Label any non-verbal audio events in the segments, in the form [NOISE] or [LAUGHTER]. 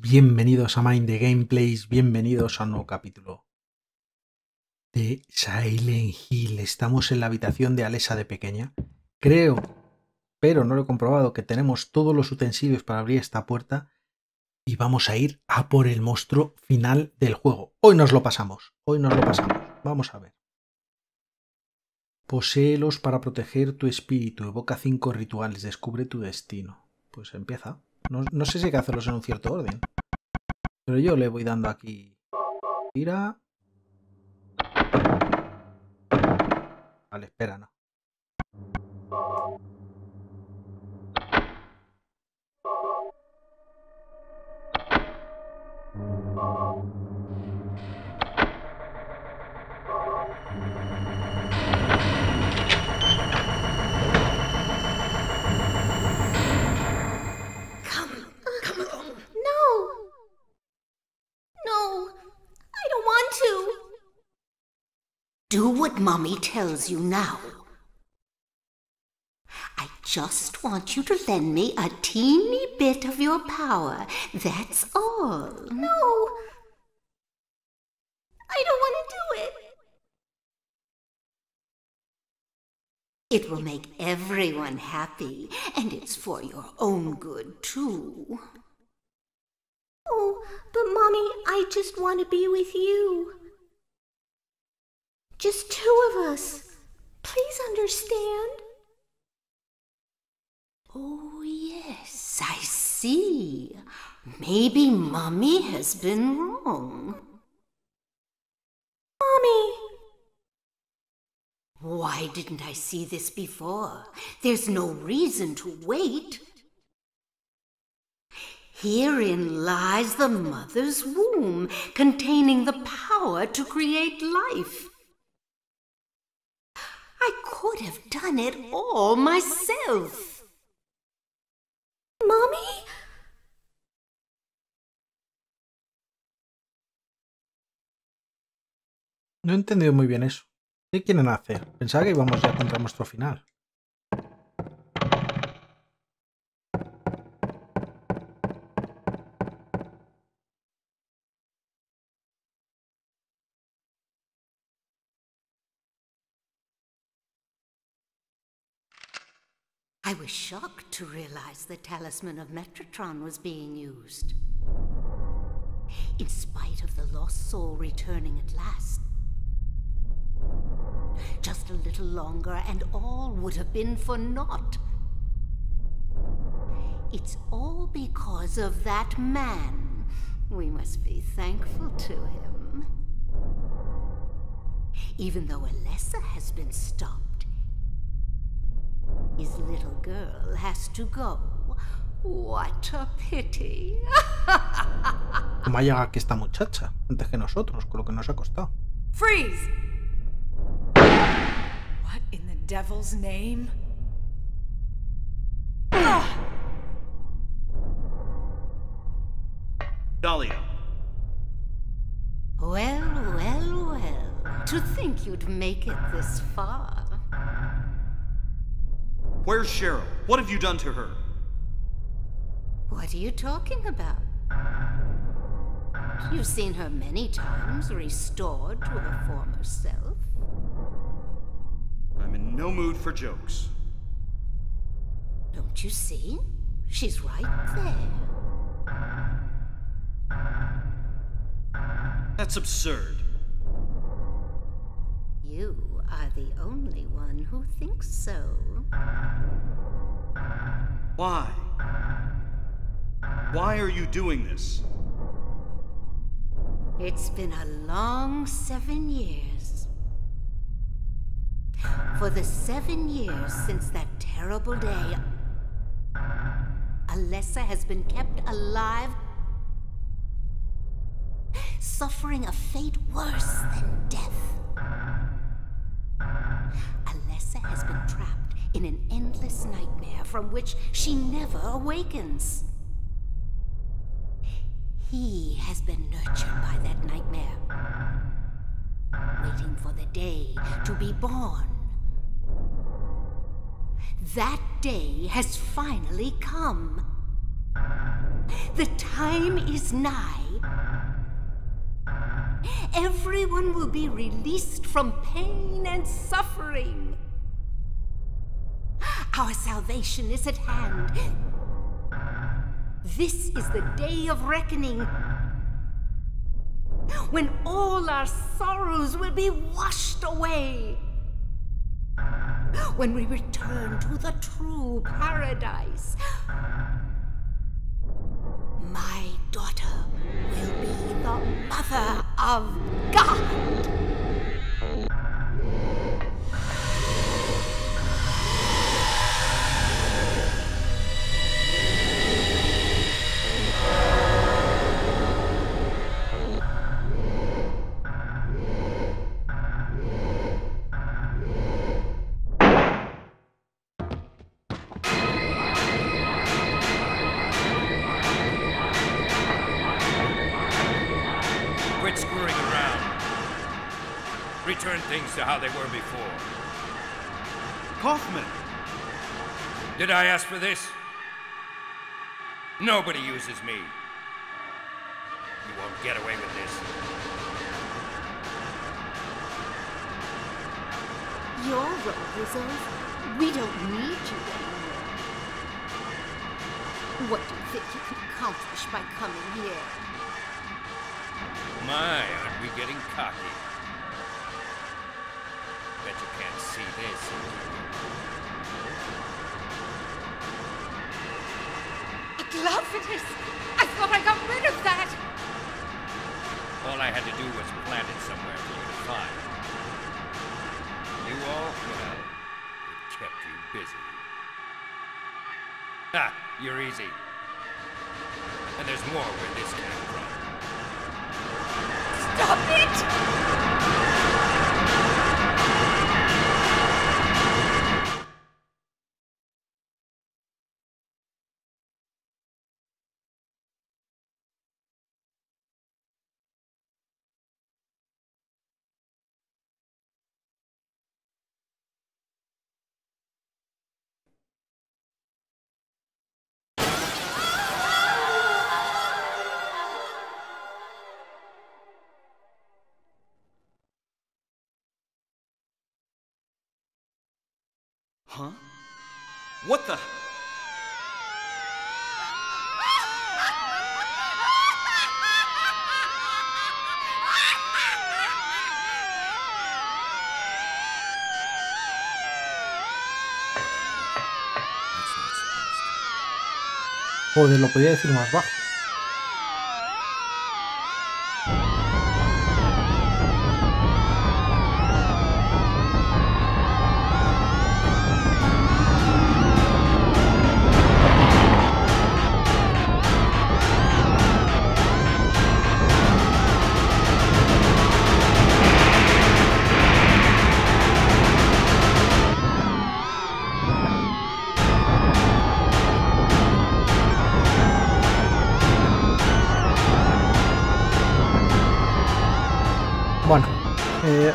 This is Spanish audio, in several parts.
bienvenidos a Mind the Gameplays, bienvenidos a un nuevo capítulo de Silent Hill. Estamos en la habitación de Alesa de pequeña. Creo, pero no lo he comprobado, que tenemos todos los utensilios para abrir esta puerta y vamos a ir a por el monstruo final del juego. Hoy nos lo pasamos, hoy nos lo pasamos. Vamos a ver. Poséelos para proteger tu espíritu, evoca cinco rituales, descubre tu destino. Pues empieza. No, sé si hay que hacerlos en un cierto orden. Pero yo le voy dando aquí. Tira. Vale, espera, no. What Mommy tells you now. I just want you to lend me a teeny bit of your power. That's all. No. I don't want to do it. It will make everyone happy, and it's for your own good, too. Oh, but Mommy, I just want to be with you. Just two of us. Please understand. Oh, yes, I see. Maybe Mummy has been wrong. Mommy! Why didn't I see this before? There's no reason to wait. Herein lies the mother's womb, containing the power to create life. Could have done it all myself. Mommy? No he entendido muy bien eso. ¿Qué quieren hacer? Pensaba que íbamos ya contra nuestro final. I was shocked to realize the talisman of Metatron was being used. In spite of the lost soul returning at last. Just a little longer and all would have been for naught. It's all because of that man. We must be thankful to him. Even though Alessa has been stopped, his little girl has to go. What a pity. ¿Cómo ha llegado aquí esta muchacha? Antes que nosotros, con lo que nos ha costado. Freeze! What in the devil's name? Ah! Dahlia. Well, well, well. To think you'd make it this far. Where's Cheryl? What have you done to her? What are you talking about? You've seen her many times, restored to her former self. I'm in no mood for jokes. Don't you see? She's right there. That's absurd. You are the only one who thinks so. Why? Why are you doing this? It's been a long seven years. For the seven years since that terrible day, Alessa has been kept alive, suffering a fate worse than death. Has been trapped in an endless nightmare from which she never awakens. He has been nurtured by that nightmare, waiting for the day to be born. That day has finally come. The time is nigh. Everyone will be released from pain and suffering. Our salvation is at hand. This is the day of reckoning. When all our sorrows will be washed away. When we return to the true paradise. My daughter will be the mother of God. Kaufman! Did I ask for this? Nobody uses me. You won't get away with this. Your role is over. We don't need you anymore. What do you think you can accomplish by coming here? My, aren't we getting cocky? Bet you can't see this. A Glowfitus! I thought I got rid of that! All I had to do was plant it somewhere for you to find. You all, well, it kept you busy. Ha! You're easy. And there's more where this came from. Stop it! Huh? What the? Joder, lo podía decir más bajo.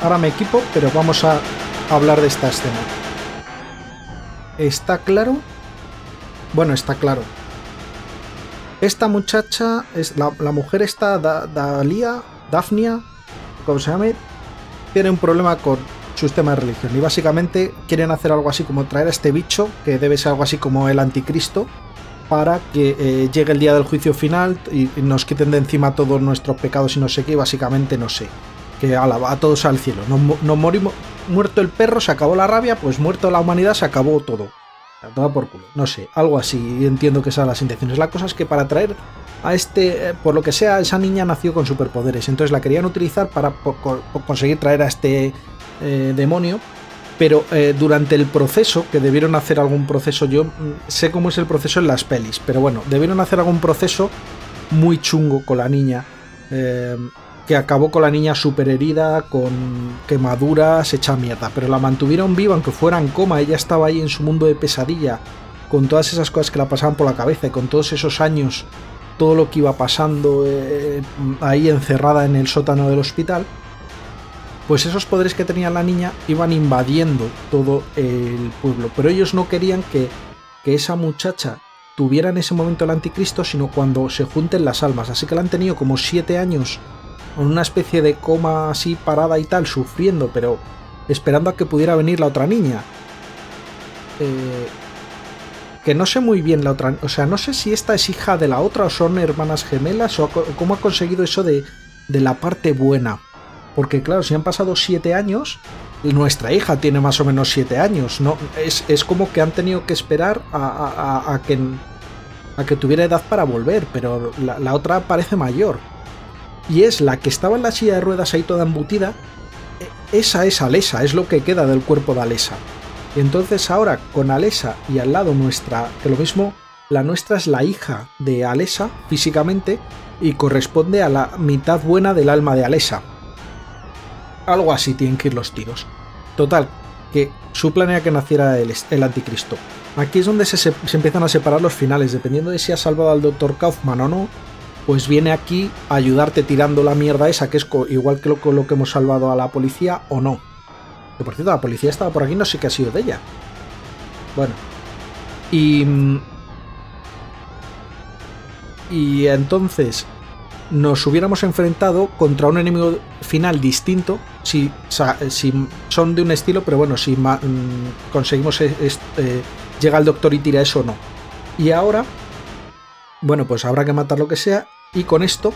Ahora me equipo, pero vamos a hablar de esta escena. ¿Está claro? Bueno, está claro. Esta muchacha, es la, mujer esta, Da- Dalia, Daphnia, como se llame, tiene un problema con su sistema de religión. Y básicamente quieren hacer algo así como traer a este bicho, que debe ser algo así como el anticristo, para que eh, llegue el día del juicio final y, y nos quiten de encima todos nuestros pecados y no sé qué, y básicamente no sé. Que ala, va a todos al cielo. Nos, mo- nos morimos. Muerto el perro, se acabó la rabia, pues muerto la humanidad, se acabó todo. Tomar por culo. No sé, algo así. Entiendo que sean las intenciones. La cosa es que para traer a este, eh, por lo que sea, esa niña nació con superpoderes. Entonces la querían utilizar para conseguir traer a este eh, demonio. Pero eh, durante el proceso, que debieron hacer algún proceso, yo mm, sé cómo es el proceso en las pelis, pero bueno, debieron hacer algún proceso muy chungo con la niña. eh, que acabó con la niña super herida, con quemaduras, hecha mierda. Pero la mantuvieron viva, aunque fuera en coma. Ella estaba ahí en su mundo de pesadilla, con todas esas cosas que la pasaban por la cabeza, y con todos esos años, todo lo que iba pasando eh, ahí encerrada en el sótano del hospital. Pues esos poderes que tenía la niña iban invadiendo todo el pueblo. Pero ellos no querían que, que esa muchacha tuviera en ese momento el anticristo, sino cuando se junten las almas. Así que la han tenido como siete años en una especie de coma así parada y tal, sufriendo, pero esperando a que pudiera venir la otra niña. Eh, que no sé muy bien la otra, o sea, no sé si esta es hija de la otra o son hermanas gemelas o cómo ha conseguido eso de, de la parte buena. Porque claro, si han pasado siete años, nuestra hija tiene más o menos siete años, ¿no? Es, es como que han tenido que esperar a, que, a que tuviera edad para volver, pero la, otra parece mayor. Y es la que estaba en la silla de ruedas ahí toda embutida. E, esa es Alesa, es lo que queda del cuerpo de Alesa. Y entonces ahora con Alesa y al lado nuestra, que lo mismo, la nuestra es la hija de Alesa físicamente y corresponde a la mitad buena del alma de Alesa. Algo así tienen que ir los tiros. Total, que su planea que naciera el, anticristo. Aquí es donde se, se, empiezan a separar los finales, dependiendo de si ha salvado al Dr. Kaufman o no, pues viene aquí a ayudarte tirando la mierda esa, que es igual que lo, que hemos salvado a la policía o no. Que por cierto, la policía estaba por aquí, no sé qué ha sido de ella. Bueno. Y... Y entonces nos hubiéramos enfrentado contra un enemigo final distinto si, si son de un estilo, pero bueno, si conseguimos eh, llega el doctor y tira eso o no. Y ahora, bueno, pues habrá que matar lo que sea y con esto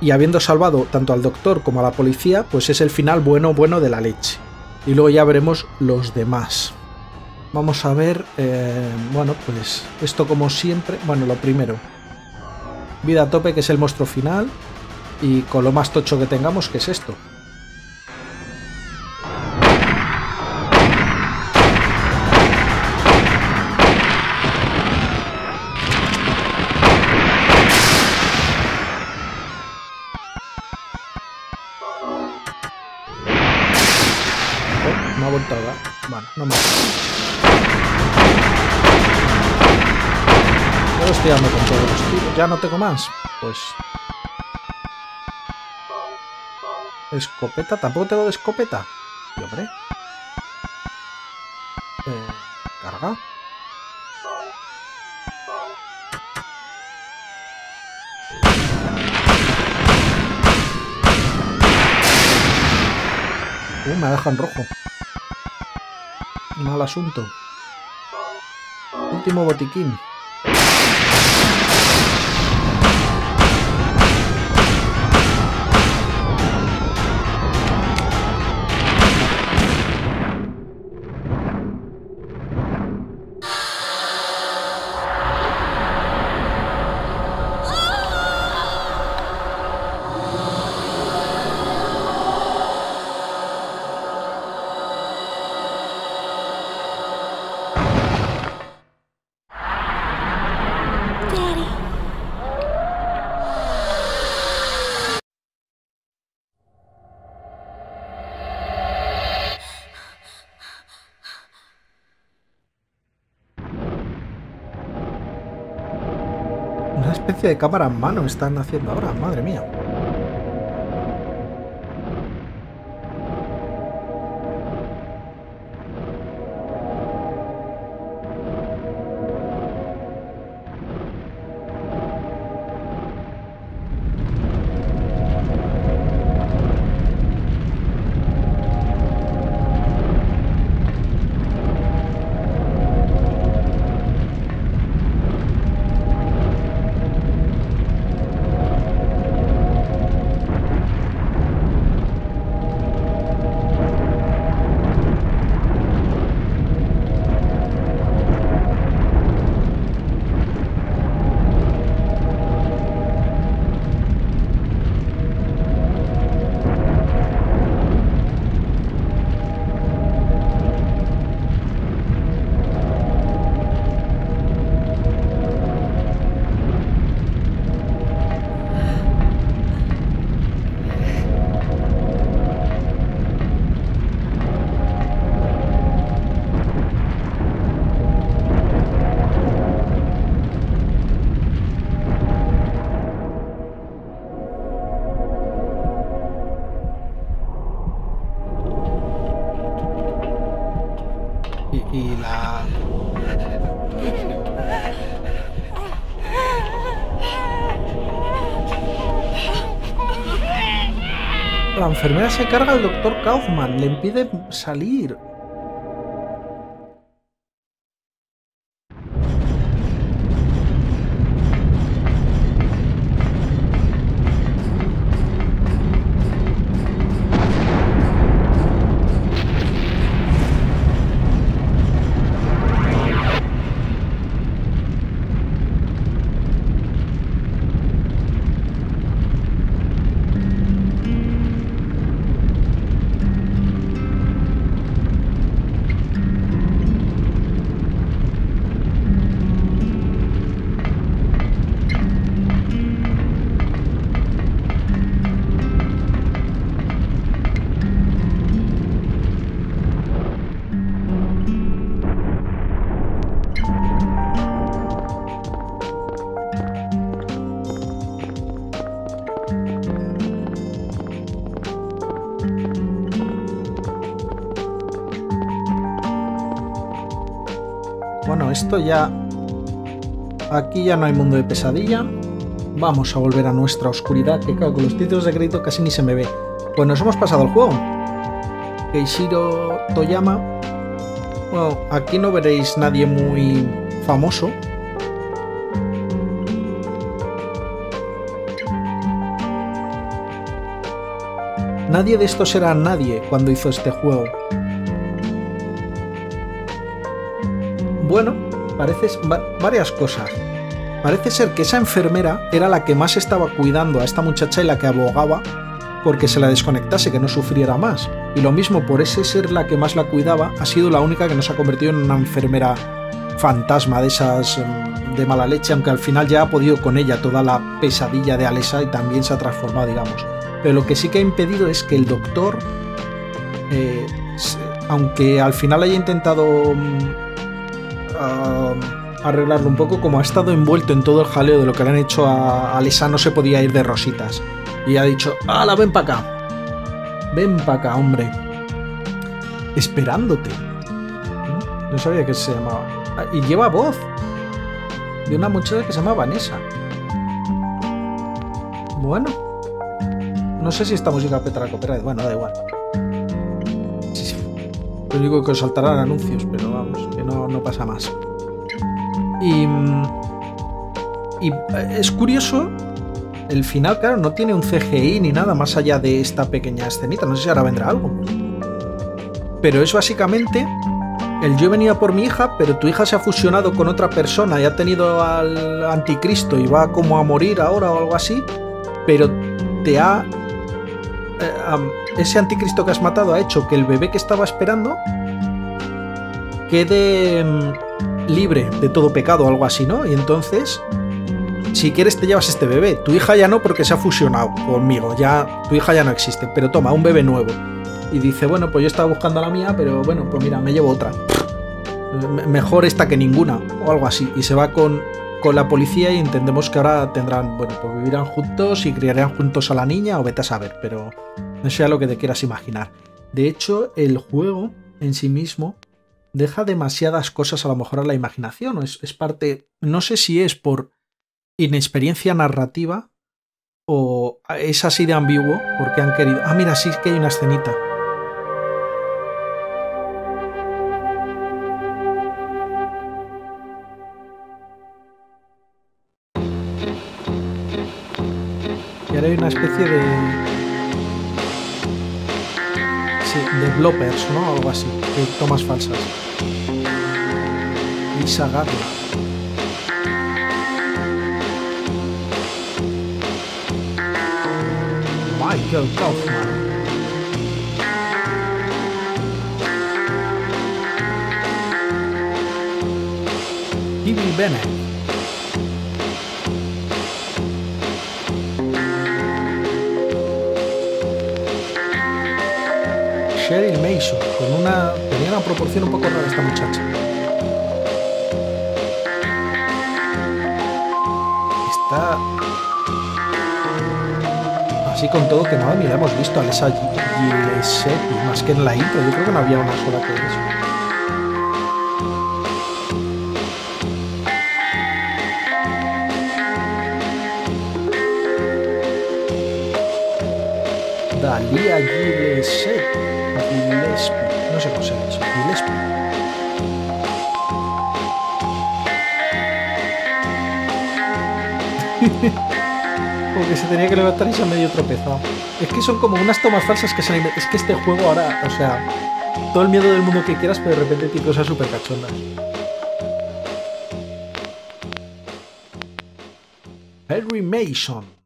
y habiendo salvado tanto al doctor como a la policía, pues es el final bueno bueno de la leche. Y luego ya veremos los demás. Vamos a ver, eh, bueno, pues esto como siempre, bueno, lo primero, vida a tope, que es el monstruo final, y con lo más tocho que tengamos, que es esto. Ya no tengo más. Pues... Escopeta. Tampoco tengo de escopeta. Y hombre. Eh, carga. Uh, me deja en rojo. Mal asunto. Último botiquín. De cámara en mano están haciendo ahora, madre mía. y la... La enfermera se carga al doctor Kaufman, le impide salir. Esto ya... Aquí ya no hay mundo de pesadilla. Vamos a volver a nuestra oscuridad, que claro, con los títulos de crédito casi ni se me ve. Pues nos hemos pasado el juego. Keishiro Toyama. Bueno, aquí no veréis nadie muy famoso. Nadie de estos era nadie cuando hizo este juego. Bueno, parece va- varias cosas. Parece ser que esa enfermera era la que más estaba cuidando a esta muchacha y la que abogaba porque se la desconectase, que no sufriera más. Y lo mismo, por ese ser la que más la cuidaba, ha sido la única que nos ha convertido en una enfermera fantasma de esas em, de mala leche, aunque al final ya ha podido con ella toda la pesadilla de Alesa y también se ha transformado, digamos. Pero lo que sí que ha impedido es que el doctor, eh, aunque al final haya intentado arreglarlo un poco, como ha estado envuelto en todo el jaleo de lo que le han hecho a Alesa, no se podía ir de rositas. Y ha dicho, ¡Hala, ven para acá! Ven para acá, hombre. Esperándote. ¿Mm? No sabía que se llamaba. Ah, Y lleva voz de una muchacha que se llama Vanessa. Bueno. No sé si esta música petra la copyright. Bueno, da igual. Lo único que os saltarán anuncios, pero no, no pasa más. Y. Y es curioso. El final, claro, no tiene un CGI ni nada más allá de esta pequeña escenita. No sé si ahora vendrá algo. Pero es básicamente el yo venía por mi hija, pero tu hija se ha fusionado con otra persona y ha tenido al anticristo y va como a morir ahora o algo así, pero te ha... eh, ese anticristo que has matado ha hecho que el bebé que estaba esperando quede mm, libre de todo pecado o algo así, ¿no? Y entonces, si quieres te llevas este bebé. Tu hija ya no porque se ha fusionado conmigo, ya tu hija ya no existe, pero toma, un bebé nuevo. Y dice, bueno, pues yo estaba buscando a la mía, pero bueno, pues mira, me llevo otra. Me- Mejor esta que ninguna, o algo así. Y se va con, con la policía y entendemos que ahora tendrán, bueno, pues vivirán juntos y criarán juntos a la niña, o vete a saber, pero no sea lo que te quieras imaginar. De hecho, el juego en sí mismo deja demasiadas cosas a lo mejor a la imaginación, es, es parte, no sé si es por inexperiencia narrativa o es así de ambiguo porque han querido... Ah, mira, sí que hay una escenita. Y ahora hay una especie de... Sí, de bloppers, ¿no? Algo así, de tomas falsas. Lisa Garland. Michael Kaufman. Stevie Bennett. Cheryl Mason, con una. tenía una proporción un poco rara esta muchacha. Está. Así con todo que nada ni la hemos visto a Lesa Gillespie, más que en la intro. Yo creo que no había una sola que eso. Dalia Gillespie. Gillespie. No sé cómo se dice. Gillespie. [LAUGHS] como que se tenía que levantar y se ha medio tropezado. Es que son como unas tomas falsas que se. Es que este juego ahora, o sea, todo el miedo del mundo que quieras, pero de repente tiene cosas súper cachondas. Harry Mason.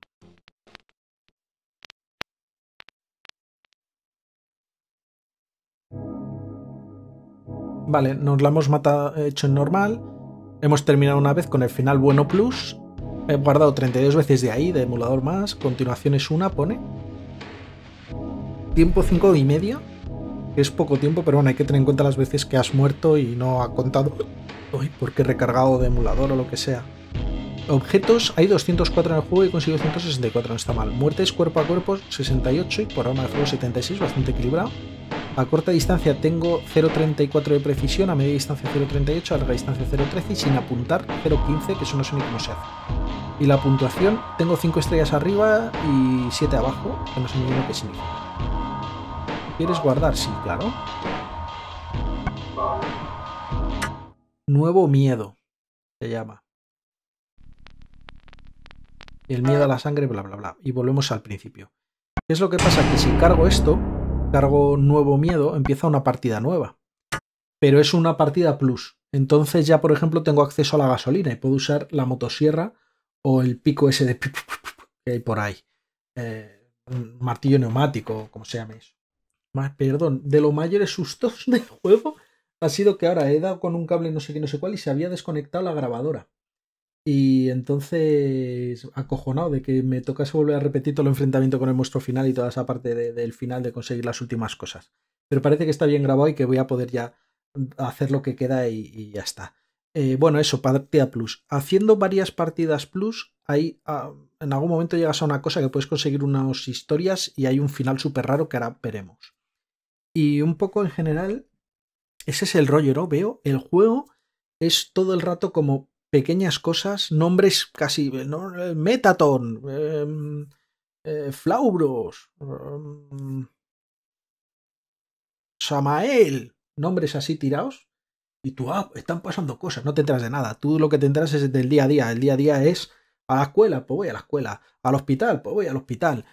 Vale, nos la hemos matado, hecho en normal. Hemos terminado una vez con el final bueno plus. He guardado 32 veces de ahí, de emulador más. Continuación es una, pone. Tiempo 5 y media. Es poco tiempo, pero bueno, hay que tener en cuenta las veces que has muerto y no ha contado. Uy, porque he recargado de emulador o lo que sea. Objetos, hay 204 en el juego y consigo 164, no está mal. Muertes cuerpo a cuerpo, 68 y por arma de fuego 76, bastante equilibrado. A corta distancia tengo 0.34 de precisión, a media distancia 0.38, a larga distancia 0.13 y sin apuntar 0.15, que eso no sé ni cómo se hace. Y la puntuación, tengo 5 estrellas arriba y 7 abajo, que no sé ni lo que significa. ¿Quieres guardar? Sí, claro. Nuevo miedo, se llama. El miedo a la sangre, bla, bla, bla. Y volvemos al principio. ¿Qué es lo que pasa? Que si cargo esto, cargo nuevo miedo, empieza una partida nueva. Pero es una partida plus. Entonces ya, por ejemplo, tengo acceso a la gasolina y puedo usar la motosierra o el pico ese de [LAUGHS] que hay por ahí. Eh, martillo neumático, como se llame eso. Perdón, de los mayores sustos [LAUGHS] del juego ha sido que ahora he dado con un cable no sé qué, no sé cuál y se había desconectado la grabadora. Y entonces, acojonado de que me tocase volver a repetir todo el enfrentamiento con el monstruo final y toda esa parte del final de conseguir las últimas cosas. Pero parece que está bien grabado y que voy a poder ya hacer lo que queda y, ya está. Eh, bueno, eso, partida plus. Haciendo varias partidas plus, ahí en algún momento llegas a una cosa que puedes conseguir unas historias y hay un final súper raro que ahora veremos. Y un poco en general, ese es el rollo, ¿no? Veo, el juego es todo el rato como pequeñas cosas, nombres casi, ¿no? Eh, em, eh, Flaubros, em, Samael, nombres así tirados, y tú, ah, están pasando cosas, no te enteras de nada, tú lo que te enteras es del día a día, el día a día es a la escuela, pues voy a la escuela, al hospital, pues voy al hospital,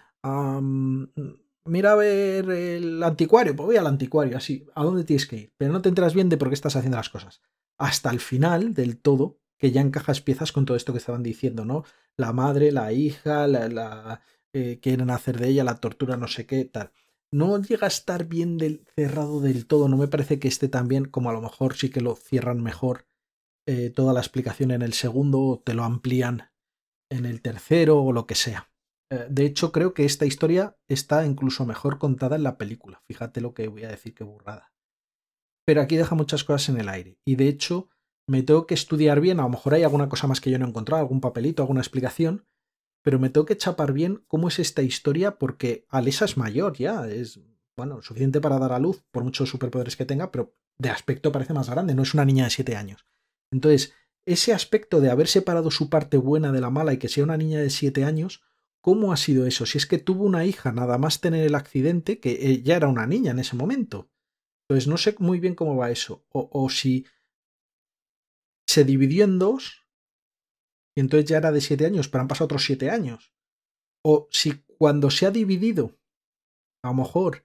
mira a ver el anticuario, pues voy al anticuario, así, ¿a dónde tienes que ir? Pero no te enteras bien de por qué estás haciendo las cosas. Hasta el final del todo, que ya encajas piezas con todo esto que estaban diciendo, ¿no? La madre, la hija, la, eh, quieren hacer de ella la tortura, no sé qué, tal. No llega a estar bien cerrado del todo, no me parece que esté tan bien como a lo mejor sí que lo cierran mejor eh, toda la explicación en el segundo o te lo amplían en el tercero o lo que sea. Eh, de hecho, creo que esta historia está incluso mejor contada en la película. Fíjate lo que voy a decir, qué burrada. Pero aquí deja muchas cosas en el aire. Y de hecho, me tengo que estudiar bien, a lo mejor hay alguna cosa más que yo no he encontrado, algún papelito, alguna explicación, pero me tengo que chapar bien cómo es esta historia porque Alesa es mayor ya, es, bueno, suficiente para dar a luz, por muchos superpoderes que tenga, pero de aspecto parece más grande, no es una niña de 7 años. Entonces, ese aspecto de haber separado su parte buena de la mala y que sea una niña de 7 años, ¿cómo ha sido eso? Si es que tuvo una hija nada más tener el accidente, que ella era una niña en ese momento. Entonces, no sé muy bien cómo va eso. O, o si se dividió en dos y entonces ya era de siete años, pero han pasado otros siete años. O si cuando se ha dividido, a lo mejor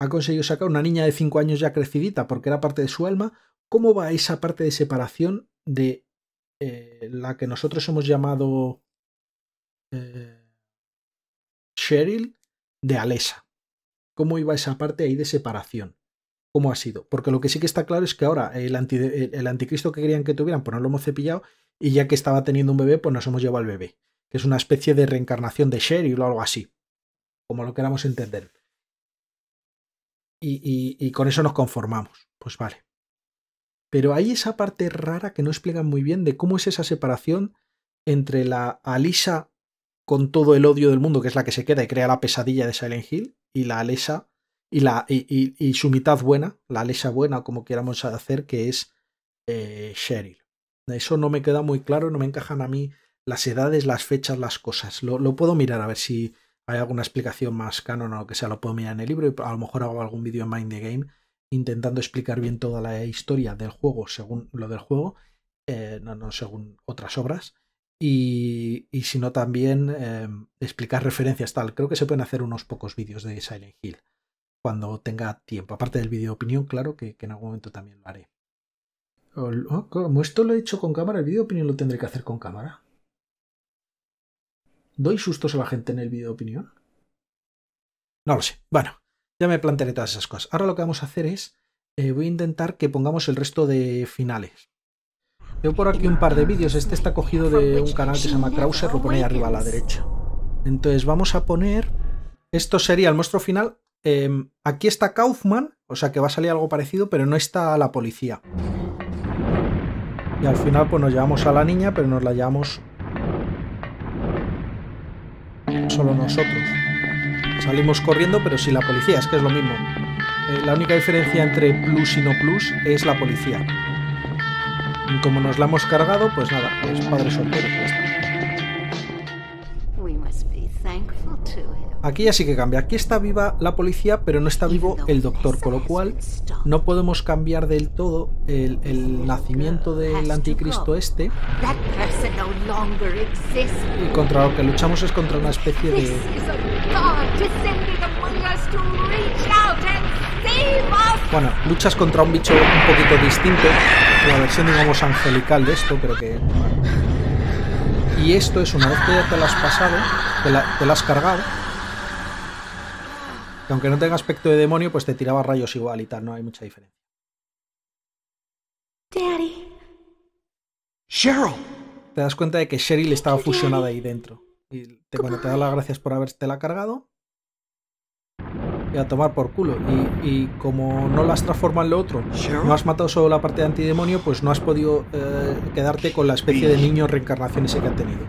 ha conseguido sacar una niña de cinco años ya crecidita porque era parte de su alma, ¿cómo va esa parte de separación de eh, la que nosotros hemos llamado eh, Cheryl de Alesa? ¿Cómo iba esa parte ahí de separación? Cómo ha sido. Porque lo que sí que está claro es que ahora el, anticristo que querían que tuvieran, pues no lo hemos cepillado, y ya que estaba teniendo un bebé, pues nos hemos llevado al bebé. Que es una especie de reencarnación de Sherry o algo así. Como lo queramos entender. Y, y, con eso nos conformamos. Pues vale. Pero hay esa parte rara que no explican muy bien de cómo es esa separación entre la Alisa con todo el odio del mundo, que es la que se queda y crea la pesadilla de Silent Hill, y la Alisa y, su mitad buena, la Alexa buena, como queramos hacer, que es eh, Cheryl. Eso no me queda muy claro, no me encajan a mí las edades, las fechas, las cosas. Lo, puedo mirar a ver si hay alguna explicación más canon o lo que sea, lo puedo mirar en el libro y a lo mejor hago algún vídeo en Mind the Game intentando explicar bien toda la historia del juego según lo del juego, eh, no, no según otras obras. Y, y si no también eh, explicar referencias tal. Creo que se pueden hacer unos pocos vídeos de Silent Hill cuando tenga tiempo. Aparte del vídeo de opinión, claro que, en algún momento también lo haré. Oh, como esto lo he hecho con cámara, el vídeo de opinión lo tendré que hacer con cámara. ¿Doy sustos a la gente en el vídeo de opinión? No lo sé. Bueno, ya me plantearé todas esas cosas. Ahora lo que vamos a hacer es, eh, voy a intentar que pongamos el resto de finales. Veo por aquí un par de vídeos. Este está cogido de un canal que se llama Krauser, lo pone ahí arriba a la derecha. Entonces vamos a poner... Esto sería el monstruo final. Eh, aquí está Kaufman, o sea que va a salir algo parecido, pero no está la policía. Y al final pues nos llevamos a la niña, pero nos la llevamos solo nosotros. Salimos corriendo, pero sin la policía, es que es lo mismo. Eh, la única diferencia entre plus y no plus es la policía. Y como nos la hemos cargado, pues nada, es padre soltero. Aquí ya sí que cambia. Aquí está viva la policía, pero no está vivo el doctor, con lo cual no podemos cambiar del todo el, el nacimiento del anticristo este. Y contra lo que luchamos es contra una especie de... Bueno, luchas contra un bicho un poquito distinto, la versión digamos angelical de esto, pero que... Y esto es una vez que ya te lo has pasado, te la, te la has cargado, que aunque no tenga aspecto de demonio, pues te tiraba rayos igual y tal, no hay mucha diferencia. Daddy. Cheryl. Te das cuenta de que Cheryl estaba fusionada ahí dentro. Y te, bueno, te da las gracias por haberte la cargado. Y a tomar por culo. Y, y como no las transforma en lo otro, no has matado solo la parte de antidemonio, pues no has podido eh, quedarte con la especie de niño reencarnación ese que han tenido.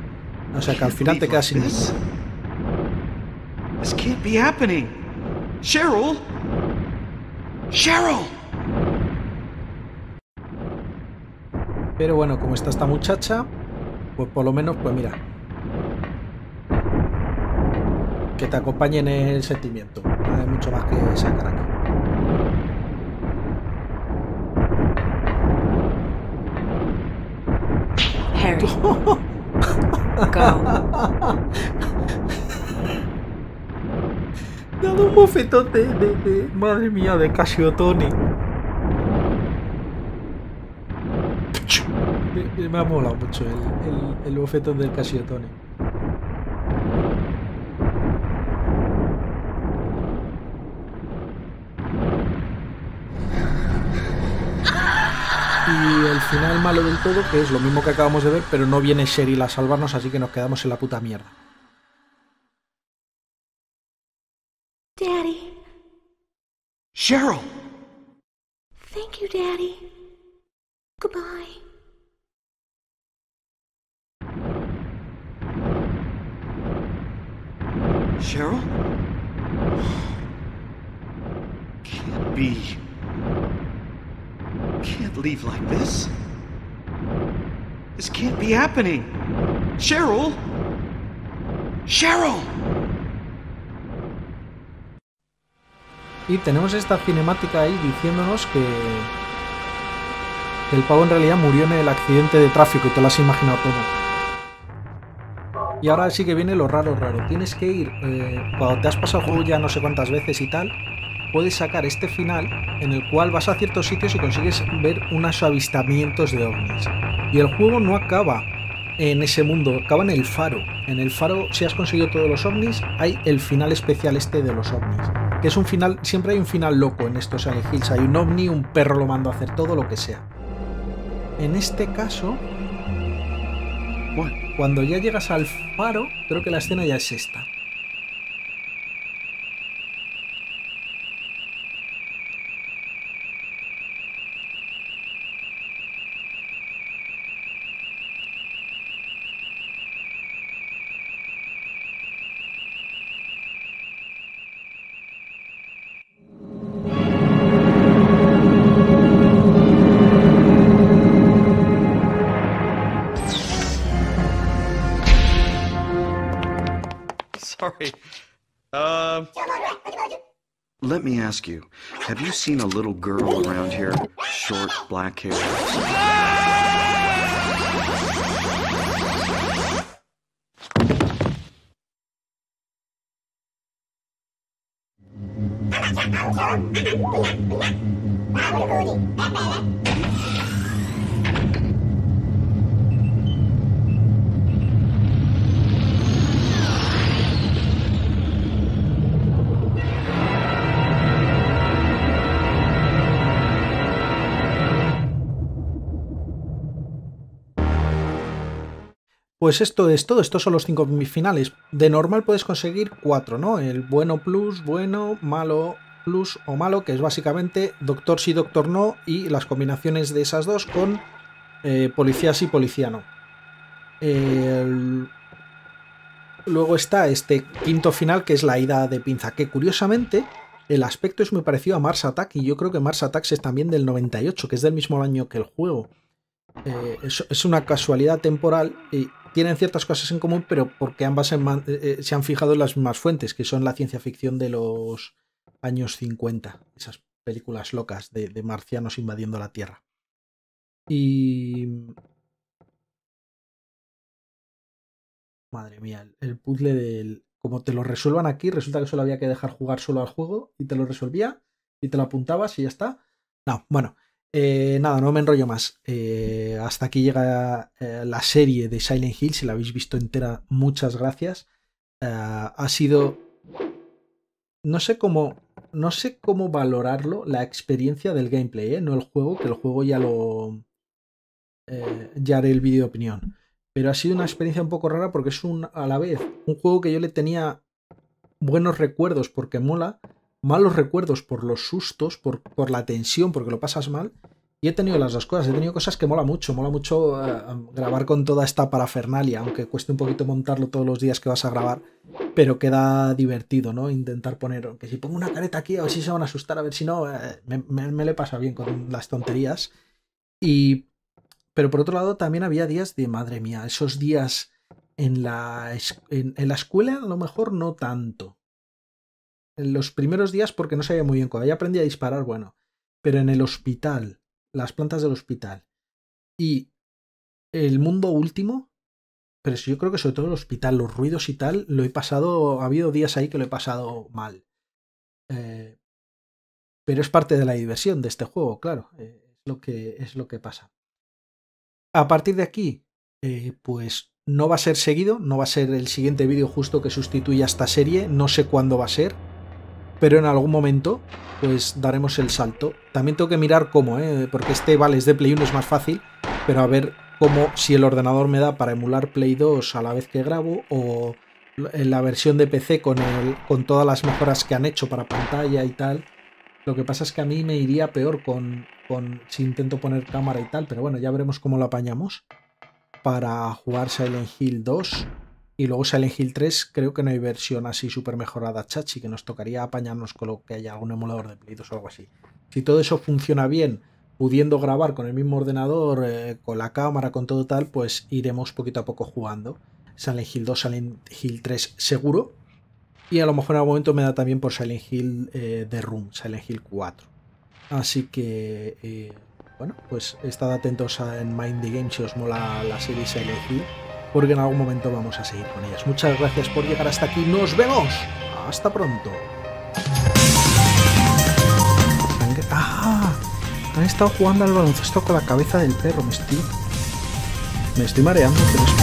O sea que al final te quedas sin. This can't be happening. Cheryl! Cheryl! Pero bueno, como está esta muchacha, pues por lo menos, pues mira. Que te acompañe en el sentimiento. No hay mucho más que sacar aquí. Harry. [LAUGHS] Go. [LAUGHS] Dado un bofetón de, de, de- Madre mía, de Casiotone. Me, me ha molado mucho el, el, el bofetón del Casiotone. Y el final malo del todo, que es lo mismo que acabamos de ver, pero no viene Cheryl a salvarnos, así que nos quedamos en la puta mierda. Cheryl! Thank you, Daddy. Goodbye. Cheryl? Can't be. Can't leave like this. This can't be happening. Cheryl? Cheryl! Y tenemos esta cinemática ahí diciéndonos que, que el pavo en realidad murió en el accidente de tráfico y te lo has imaginado todo. Y ahora sí que viene lo raro, raro. Tienes que ir, eh, cuando te has pasado el juego ya no sé cuántas veces y tal, puedes sacar este final en el cual vas a ciertos sitios y consigues ver unos avistamientos de ovnis. Y el juego no acaba en ese mundo, acaba en el faro. En el faro, si has conseguido todos los ovnis, hay el final especial este de los ovnis. Que es un final, siempre hay un final loco en estos Silent Hills. Hay un ovni, un perro lo manda a hacer todo lo que sea. En este caso, What? cuando ya llegas al faro, creo que la escena ya es esta. Let me ask you, have you seen a little girl around here? Short, black hair. Pues esto es todo, estos son los cinco finales. De normal puedes conseguir cuatro, ¿no? El bueno plus, bueno, malo plus o malo, que es básicamente doctor sí, doctor no, y las combinaciones de esas dos con eh, policía sí, policía no. Luego está este quinto final, que es la ida de pinza, que curiosamente el aspecto es muy parecido a Mars Attack, y yo creo que Mars Attack es también del 98, que es del mismo año que el juego. Eh, es, es una casualidad temporal y tienen ciertas cosas en común, pero porque ambas eh, eh, se han fijado en las mismas fuentes, que son la ciencia ficción de los años 50, esas películas locas de, de marcianos invadiendo la Tierra. Y... Madre mía, el- el puzzle del... Como te lo resuelvan aquí, resulta que solo había que dejar jugar solo al juego y te lo resolvía y te lo apuntabas y ya está. No, bueno, eh, nada, no me enrollo más. Eh, hasta aquí llega eh, la serie de Silent Hill. Si la habéis visto entera, muchas gracias. Ha sido. No sé cómo. No sé cómo valorarlo, la experiencia del gameplay, no el juego, que el juego ya lo. ya haré el vídeo de opinión. Pero ha sido una experiencia un poco rara porque es un, a la vez un juego que yo le tenía buenos recuerdos porque mola, malos recuerdos por los sustos, por, por la tensión, porque lo pasas mal. Y he tenido las dos cosas. He tenido cosas que mola mucho. Mola mucho eh, grabar con toda esta parafernalia, aunque cueste un poquito montarlo todos los días que vas a grabar. Pero queda divertido, ¿no? Intentar poner. Que si pongo una careta aquí, a ver si se van a asustar, a ver si no. eh, me, me, le pasa bien con las tonterías. Y. Pero por otro lado, también había días de madre mía. Esos días en la, en, en la escuela, a lo mejor no tanto en los primeros días porque no sabía muy bien cuando ya aprendí a disparar, bueno, pero en el hospital, las plantas del hospital y el mundo último, pero yo creo que sobre todo el hospital, los ruidos y tal, lo he pasado, ha habido días ahí que lo he pasado mal. Eh, pero es parte de la diversión de este juego, claro, eh, es, lo que, es lo que pasa. A partir de aquí, eh, pues no va a ser seguido, no va a ser el siguiente vídeo justo que sustituya esta serie, no sé cuándo va a ser, pero en algún momento pues daremos el salto. También tengo que mirar cómo, ¿eh? porque este vale es de Play 1 es más fácil, pero a ver cómo si el ordenador me da para emular Play 2 a la vez que grabo o en la versión de PC con, el, con todas las mejoras que han hecho para pantalla y tal. Lo que pasa es que a mí me iría peor con, con si intento poner cámara y tal, pero bueno, ya veremos cómo lo apañamos para jugar Silent Hill 2 y luego Silent Hill 3 creo que no hay versión así súper mejorada chachi, que nos tocaría apañarnos con lo que haya algún emulador de Play 2 o algo así. Si todo eso funciona bien, pudiendo grabar con el mismo ordenador, eh, con la cámara, con todo tal, pues iremos poquito a poco jugando. Silent Hill 2, Silent Hill 3 seguro. Y a lo mejor en algún momento me da también por Silent Hill eh, The Room, Silent Hill 4. Así que, eh, bueno, pues estad atentos a, en Mind the Game si os mola la serie Silent Hill, porque en algún momento vamos a seguir con ellas. Muchas gracias por llegar hasta aquí. ¡Nos vemos! ¡Hasta pronto! ¡Ah! Han estado jugando al baloncesto con la cabeza del perro. Me estoy. Me estoy mareando, pero es